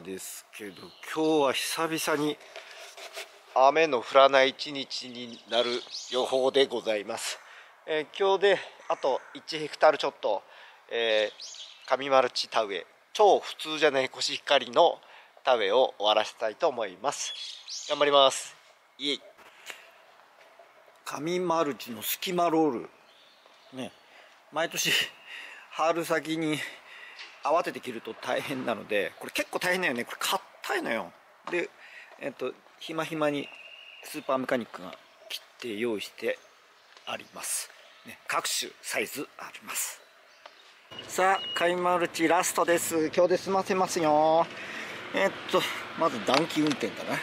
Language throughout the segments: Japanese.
ですけど今日は久々に雨の降らない一日になる予報でございます、えー、今日であと1ヘクタールちょっと、えー、上マルチ田植え超普通じゃないコシヒカリの田植えを終わらせたいと思います。頑張ります。イエイ。上マルチの隙間ロール。ね。毎年春先に慌てて切ると大変なのでこれ結構大変だよね。これ硬いのよ。でえっとひまひまにスーパーメカニックが切って用意してあります、ね、各種サイズあります。さあカイマルチラストです。今日で済ませますよ。えっとまず暖気運転だな。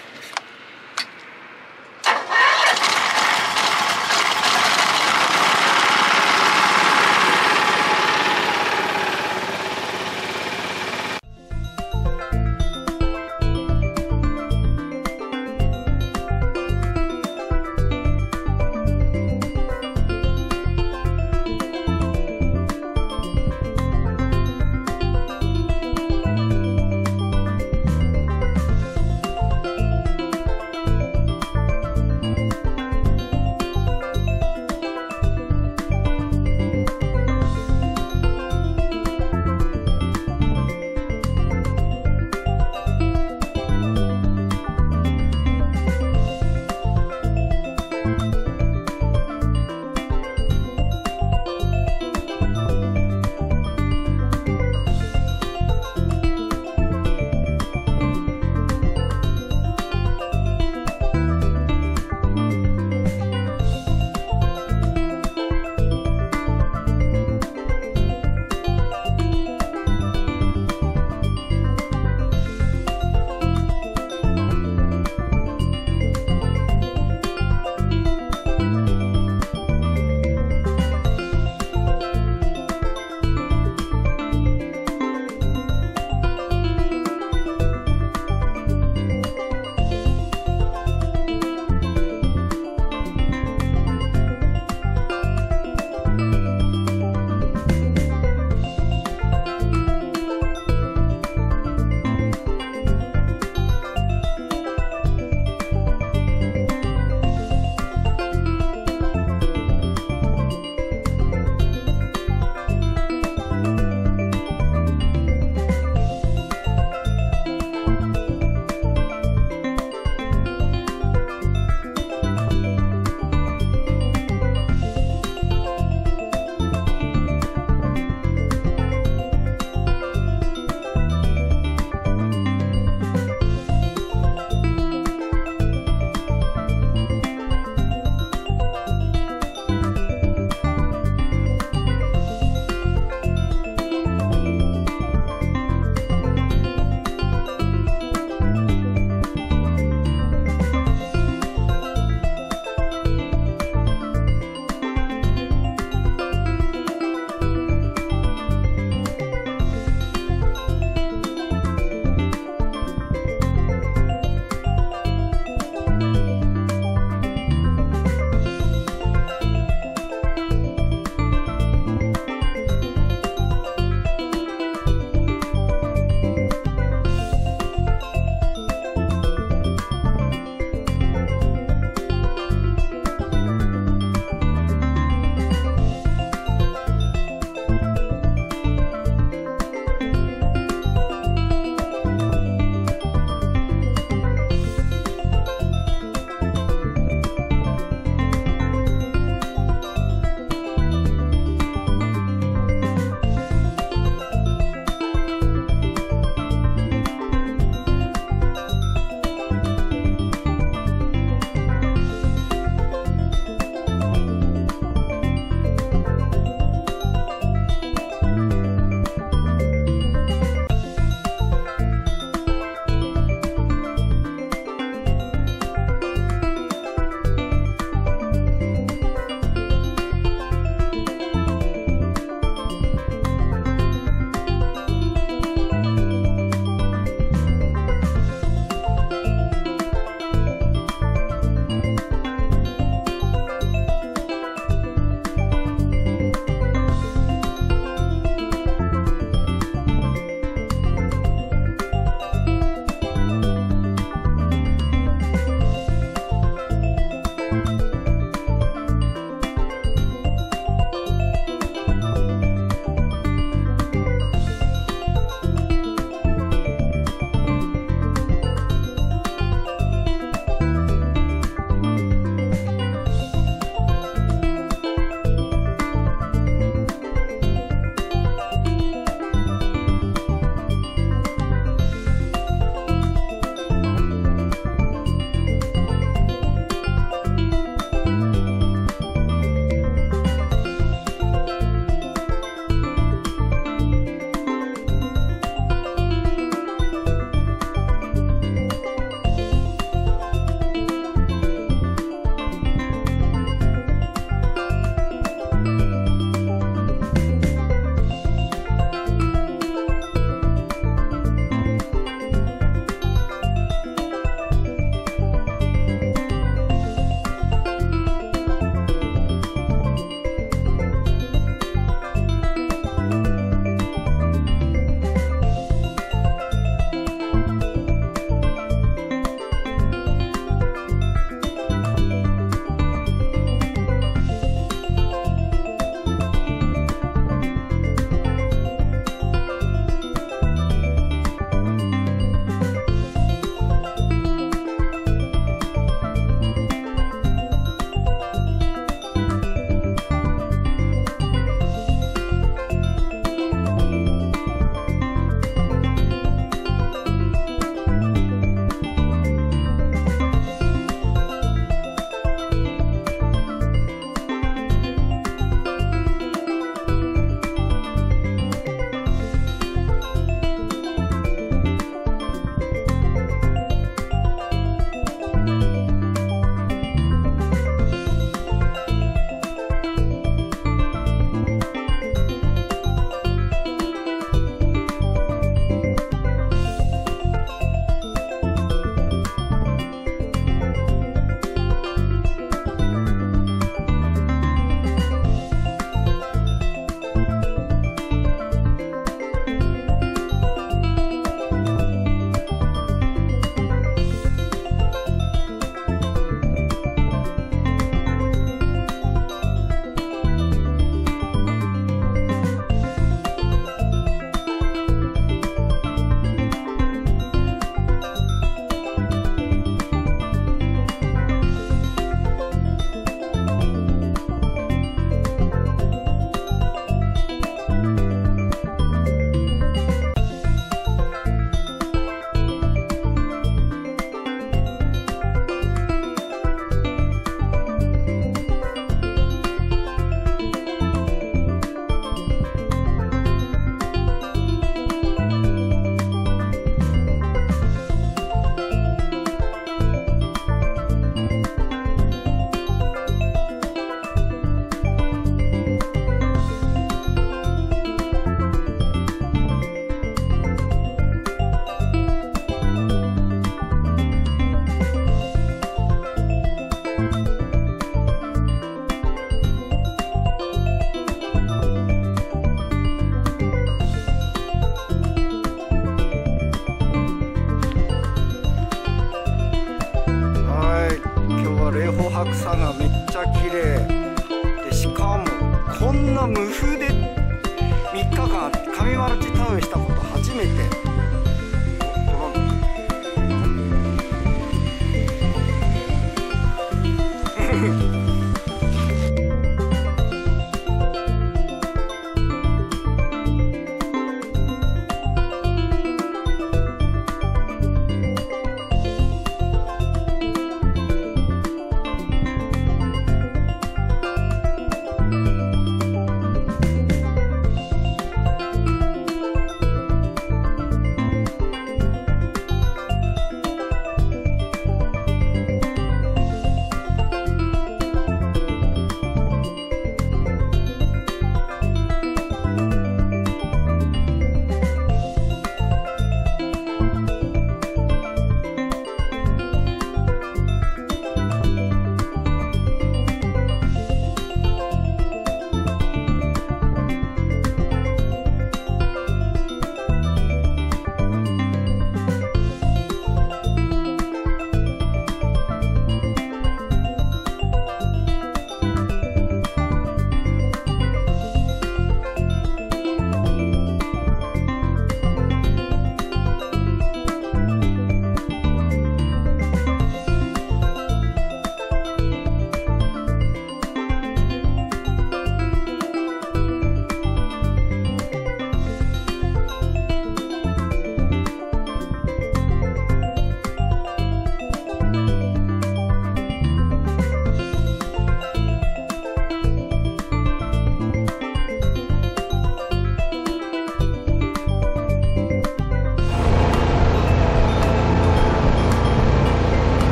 白さ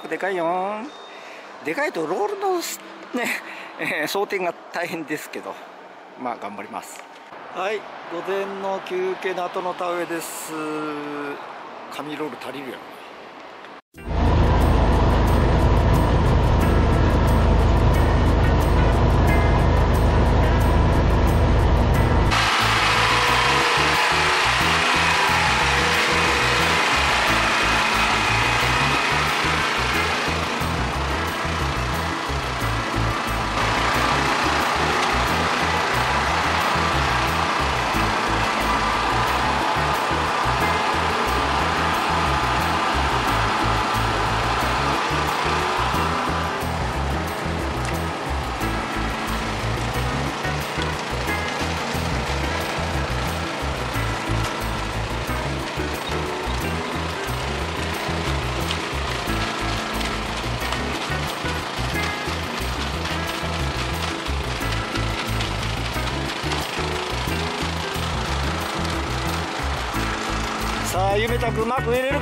構でかいよ。でかいとロールのね、えー、装填が大変ですけど。まあ頑張ります。はい。午前の休憩の後の田植えです。紙ロール足りるやろ。Wait,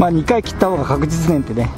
まあ2回切った方が確実ねんってね。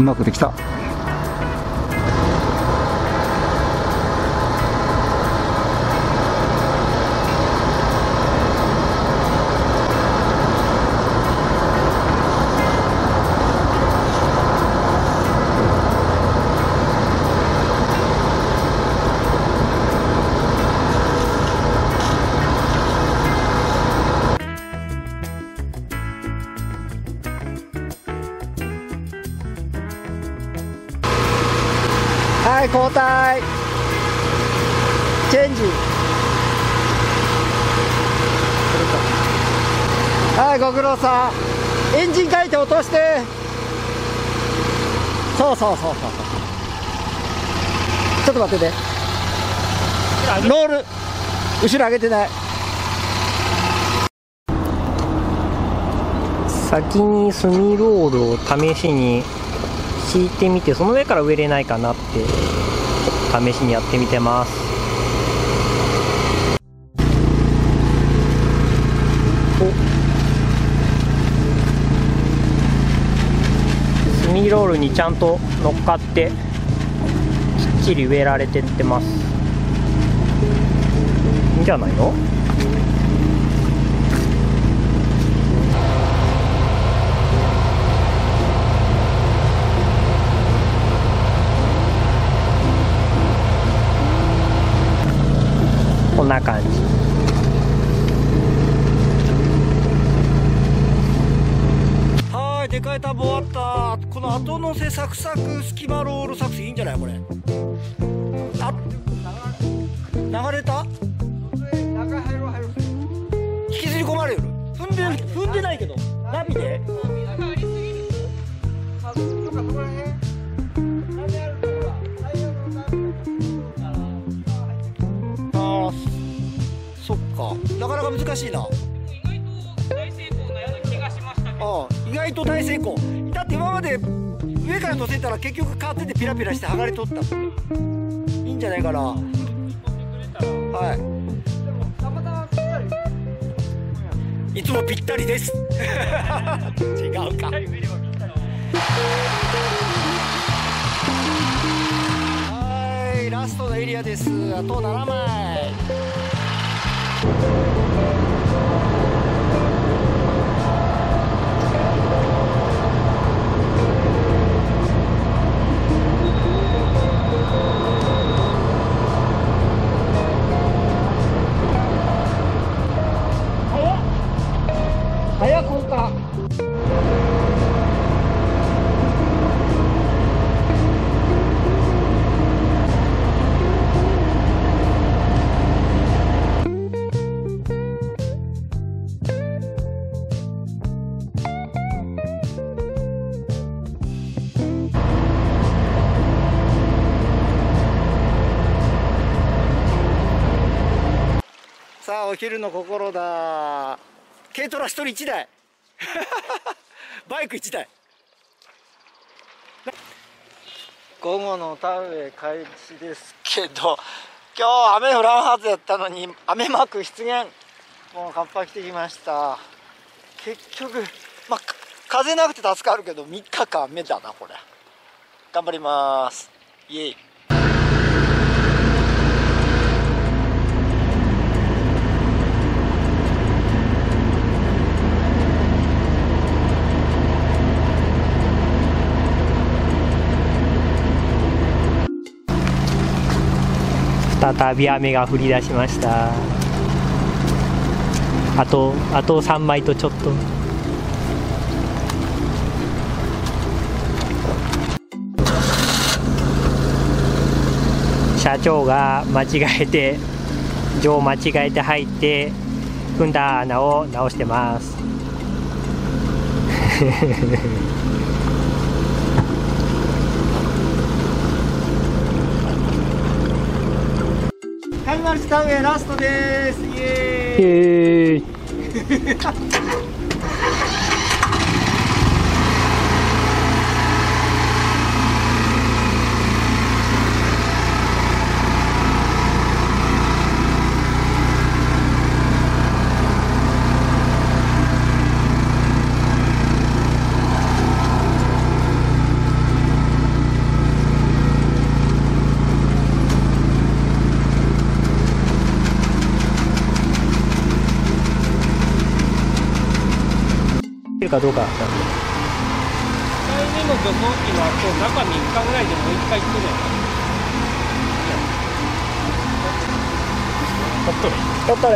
うまくできた。交代チェンジ。はいご苦労さん。エンジン回転落として。そうそうそうそう。ちょっと待ってて。ロール。後ろ上げてない。先にスミロールを試しに敷いてみてその上から植えれないかなって。試しにやってみてます。スミロールにちゃんと乗っかってきっちり植えられてってます。いいんじゃないの？な感じ。はいでかいタブ終わった。この後乗せサクサク隙間ロール作戦いいんじゃないこれ。あ流れた？引きずり込まれる。踏んで踏んでないけど。ナビで？なかなか難しいな。意外と大成功だって今まで上から乗せたら結局変わっててピラピラして剥がれとった。いいんじゃないかな。はい。いつもぴったりです。違うか。はいラストのエリアです。あと7枚 you 昼の心だ。軽トラ一人一台。バイク一台。午後の田植え開始ですけど今日雨降らんはずやったのに雨マーク出現。もうカッパ着てきました。結局まあ風なくて助かるけど3日間雨だなこれ。頑張ります。イエイ。再び雨が降り出しました。あとあと3枚とちょっと。社長が間違えて錠間違えて入って踏んだ穴を直してます。神丸田植えラストです。イエーイ。へえ るかどうかなんで。1回目の除草機の後中3日ぐらいでもう1回来るや取っとれ取っと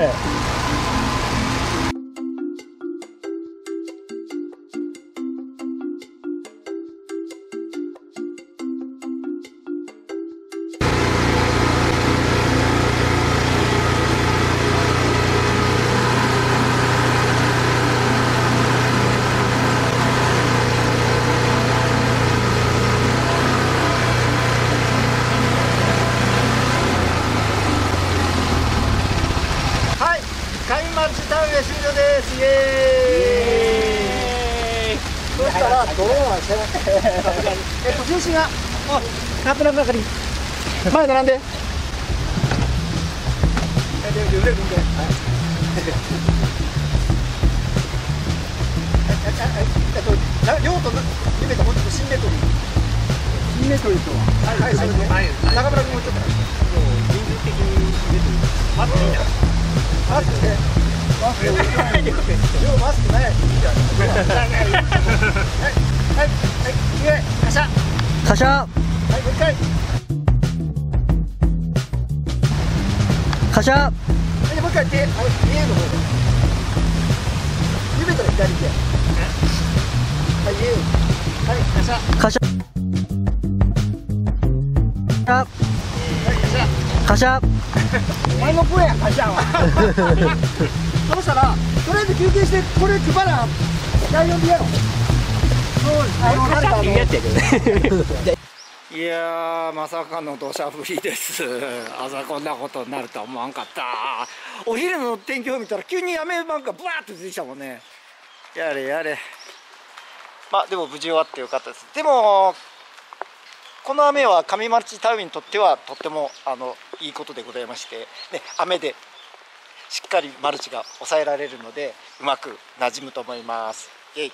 れえっと重心がなんとなくに前並んでえで腕組んではいえっと量と夢がもうちょっとシンメトリーシンメトリーとははいはいそれで中村君もちょっと人数的に待っていいなマスクねマスク量マスクないはいはいはい上カシャカシャはいもう一回カシャはい、もう一回手、あの、家の方で。指と左手。はい、家。はい、カシャ。カシャはい、カシャ。カシャお前の声や、カシャは。そうした。ら、とりあえず休憩して、これ配らん。第四でやろう。そうです。あの、カシャってやつやけどねいやーまさかの土砂降りです朝こんなことになるとは思わんかった。お昼の天気予報見た。ら急に雨マークがブワーッと出てきた。もんねやれやれまあでも無事終わってよかった。ですでもこの雨は上町タウンにとってはとってもあのいいことでございまして、ね、雨でしっかりマルチが抑えられるのでうまくなじむと思います。イエイ